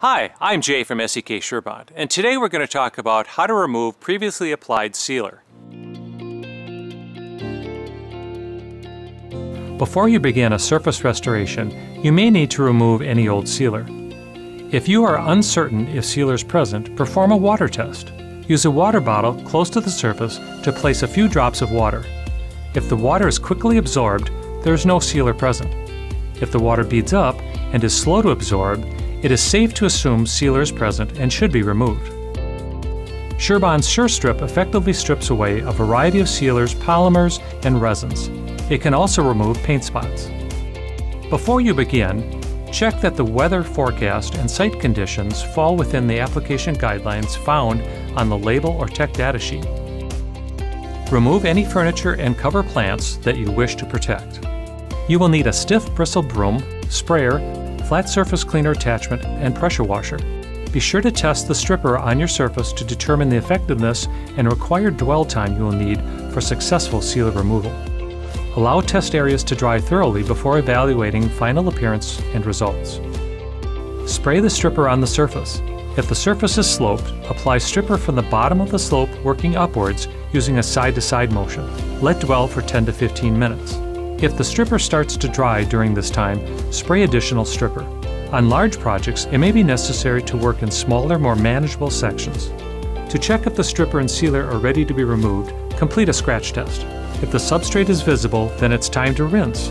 Hi, I'm Jay from SEK SureBond, and today we're going to talk about how to remove previously applied sealer. Before you begin a surface restoration, you may need to remove any old sealer. If you are uncertain if sealer is present, perform a water test. Use a water bottle close to the surface to place a few drops of water. If the water is quickly absorbed, there is no sealer present. If the water beads up and is slow to absorb, it is safe to assume sealer is present and should be removed. SureBond's SureStrip effectively strips away a variety of sealers, polymers, and resins. It can also remove paint spots. Before you begin, check that the weather forecast and site conditions fall within the application guidelines found on the label or tech data sheet. Remove any furniture and cover plants that you wish to protect. You will need a stiff bristle broom, sprayer, flat surface cleaner attachment, and pressure washer. Be sure to test the stripper on your surface to determine the effectiveness and required dwell time you will need for successful sealer removal. Allow test areas to dry thoroughly before evaluating final appearance and results. Spray the stripper on the surface. If the surface is sloped, apply stripper from the bottom of the slope working upwards using a side-to-side -side motion. Let dwell for 10 to 15 minutes. If the stripper starts to dry during this time, spray additional stripper. On large projects, it may be necessary to work in smaller, more manageable sections. To check if the stripper and sealer are ready to be removed, complete a scratch test. If the substrate is visible, then it's time to rinse.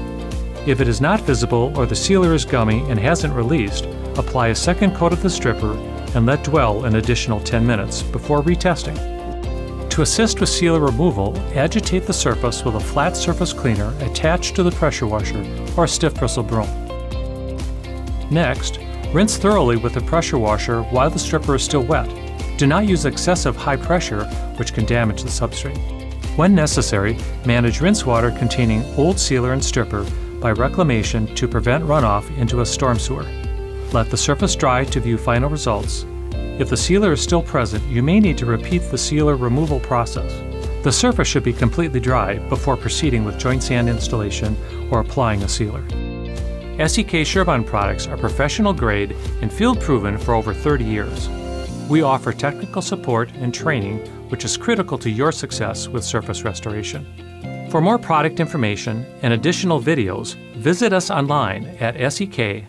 If it is not visible or the sealer is gummy and hasn't released, apply a second coat of the stripper and let dwell an additional 10 minutes before retesting. To assist with sealer removal, agitate the surface with a flat surface cleaner attached to the pressure washer or stiff bristle broom. Next, rinse thoroughly with the pressure washer while the stripper is still wet. Do not use excessive high pressure, which can damage the substrate. When necessary, manage rinse water containing old sealer and stripper by reclamation to prevent runoff into a storm sewer. Let the surface dry to view final results if the sealer is still present, you may need to repeat the sealer removal process. The surface should be completely dry before proceeding with joint sand installation or applying a sealer. SEK SureBond products are professional grade and field proven for over 30 years. We offer technical support and training which is critical to your success with surface restoration. For more product information and additional videos, visit us online at sek.us.com.